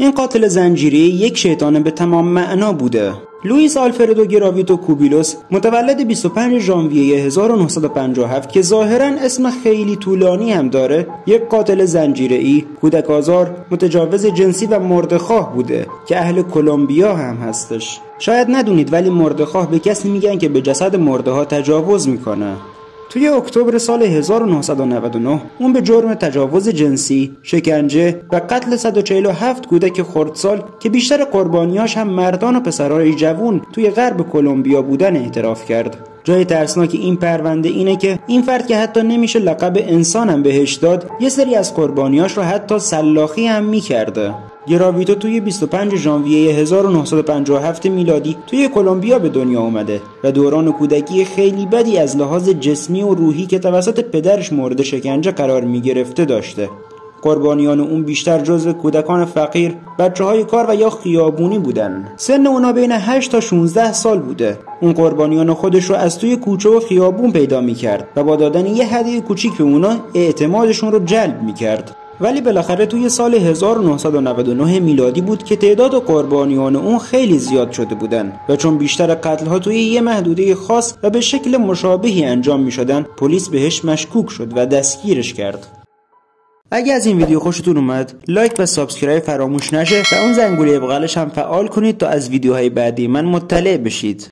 این قاتل زنجیری یک شیطان به تمام معنا بوده. لوئیس آلفردو گراویتو کوبیلوس متولد 25 ژانویه 1957 که ظاهرا اسم خیلی طولانی هم داره یک قاتل زنجیره‌ای کودک آزار متجاوز جنسی و مردخواه بوده که اهل کلمبیا هم هستش. شاید ندونید ولی مردخواه به کسی میگن که به جسد مرده ها تجاوز می‌کنه. توی اکتبر سال 1999 اون به جرم تجاوز جنسی، شکنجه و قتل 147 کودک خردسال که بیشتر قربانیاش هم مردان و پسرای جوون توی غرب کلمبیا بودن اعتراف کرد. جای ترسناک این پرونده اینه که این فرد که حتی نمیشه لقب انسانم بهش داد یه سری از قربانیاش رو حتی سلاخی هم می‌کرده گراویتو توی 25 ژانویه 1957 میلادی توی کلمبیا به دنیا اومده و دوران کودکی خیلی بدی از لحاظ جسمی و روحی که توسط پدرش مورد شکنجه قرار می گرفته داشته. قربانیان اون بیشتر جزو کودکان فقیر بچه های کار و یا خیابونی بودن. سن اونا بین 8 تا 16 سال بوده. اون قربانیان خودش رو از توی کوچه و خیابون پیدا می‌کرد و با دادن یه هدیه کوچیک به اونا اعتمادشون رو جلب می‌کرد. ولی بالاخره توی سال 1999 میلادی بود که تعداد قربانیان اون خیلی زیاد شده بودن و چون بیشتر قتل ها توی یه محدوده خاص و به شکل مشابهی انجام می شدن پلیس بهش مشکوک شد و دستگیرش کرد. اگه از این ویدیو خوشتون اومد like و subscribe فراموش نشه و اون زنگوله بغلش هم فعال کنید تا از ویدیوهای بعدی من مطلع بشید.